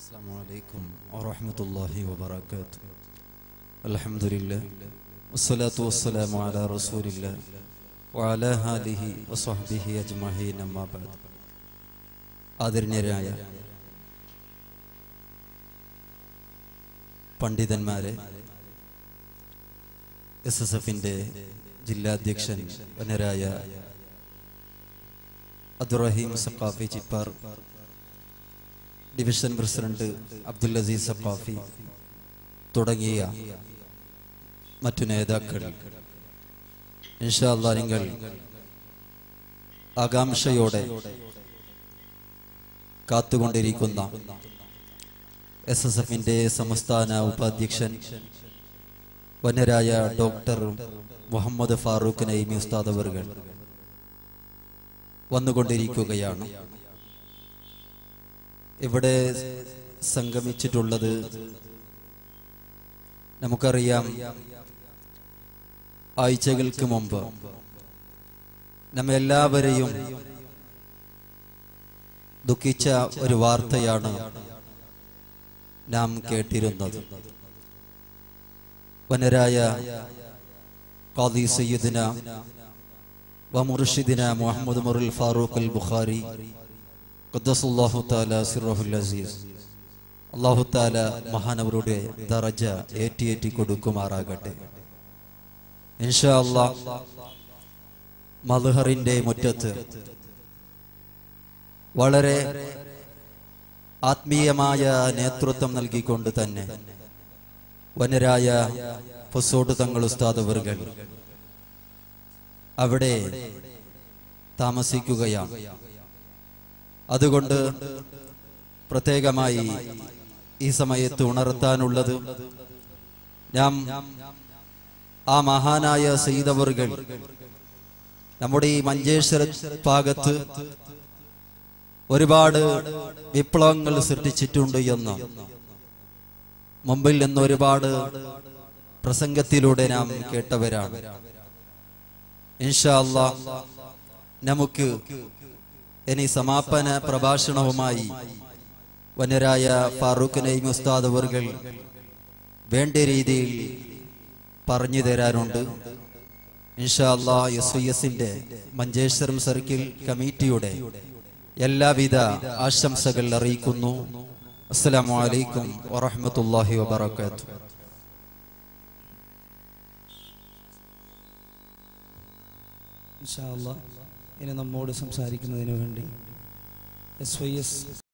السلام عليكم ورحمة الله وبركاته الحمد لله والصلاة والسلام على رسول الله وعلى آله وصحبه أجمعين أما بعد ആദരണീയരായ പണ്ഡിതന്മാരെ S S എഫിൻ്റെ ജില്ലാധ്യക്ഷൻ വനരായ അബ്ദുറഹീം സക്കാഫി ചിപ്പാർ ഡിവിഷൻ പ്രസിഡന്റ് അബ്ദുൽ അസീസ് അപ്പാഫി തുടങ്ങിയ മറ്റു നേതാക്കൾ. ഇൻഷാല്ല നിങ്ങൾ ആകാംക്ഷയോടെ കാത്തുകൊണ്ടിരിക്കുന്ന എസ് എസ് എഫിന്റെ സംസ്ഥാന ഉപാധ്യക്ഷൻ വന്യരായ ഡോക്ടർ മുഹമ്മദ് ഫാറൂഖ് നൈമി ഉസ്താദ് അവർ വന്നുകൊണ്ടിരിക്കുകയാണ്. ഇവിടെ സംഗമിച്ചിട്ടുള്ളത്? നമുക്കറിയാം ആഴ്ചകൾക്ക് മുമ്പ് നമ്മെല്ലാവരെയും ദുഃഖിച്ച ഒരു വാർത്തയാണ് നാം കേട്ടിരുന്നത്. വനരായ ഖാദി സയ്യിദിന വമുർഷിദിന മുഹമ്മദ് മുറുൽ ഫാറൂഖ് അൽ ബുഖാരി ഖദ്ദസുല്ലാഹു തആല സിറഹുൽ അസീസ്. അല്ലാഹു തആല മഹാനവരുടെ ദറജ ഏറ്റിയേറ്റി കൊടുക്കുമാറാകട്ടെ. ഇൻഷാ അല്ലാഹ് മദ്ഹറിന്റെ മുറ്റത്ത് വളരെ ആത്മീയമായ നേതൃത്വം നൽകിക്കൊണ്ട് തന്നെ വനരായ ഫുസോട്ട് തങ്ങൾ ഉസ്താദ് വർകൾ അവിടെ താമസിക്കുകയാണ്. അതുകൊണ്ട് പ്രത്യേകമായി ഈ സമയത്ത് ഉണർത്താനുള്ളത് നാം ആ മഹാനായ സീതവറുകൾ നമ്മുടെ ഈ മഞ്ചേശ്വര ഭാഗത്ത് ഒരുപാട് വിപ്ലവങ്ങൾ സൃഷ്ടിച്ചിട്ടുണ്ട് എന്ന് മുമ്പിൽ നിന്ന് ഒരുപാട് പ്രസംഗത്തിലൂടെ നാം കേട്ടവരാണ്. ഇൻഷാ അല്ലാ നമുക്ക് ഇനി സമാപന പ്രഭാഷണവുമായി വനരായ ഫാറൂഖ് നൈം ഉസ്താദ് അവർകൾ വേണ്ട രീതിയിൽ പറഞ്ഞു തരാനുണ്ട് ഇൻഷാല്ലാ എസ് ഐ എസിന്റെ മഞ്ചേശ്വരം സർക്കിൾ കമ്മിറ്റിയുടെ എല്ലാവിധ ആശംസകൾ അറിയിക്കുന്നു. അസ്സലാമു അലൈക്കും വറഹ്മത്തുള്ളാഹി വബറകാതുഹു. ഇൻഷാ അല്ലാ ഇനി നമ്മോട് സംസാരിക്കുന്നതിന് വേണ്ടി. S Y S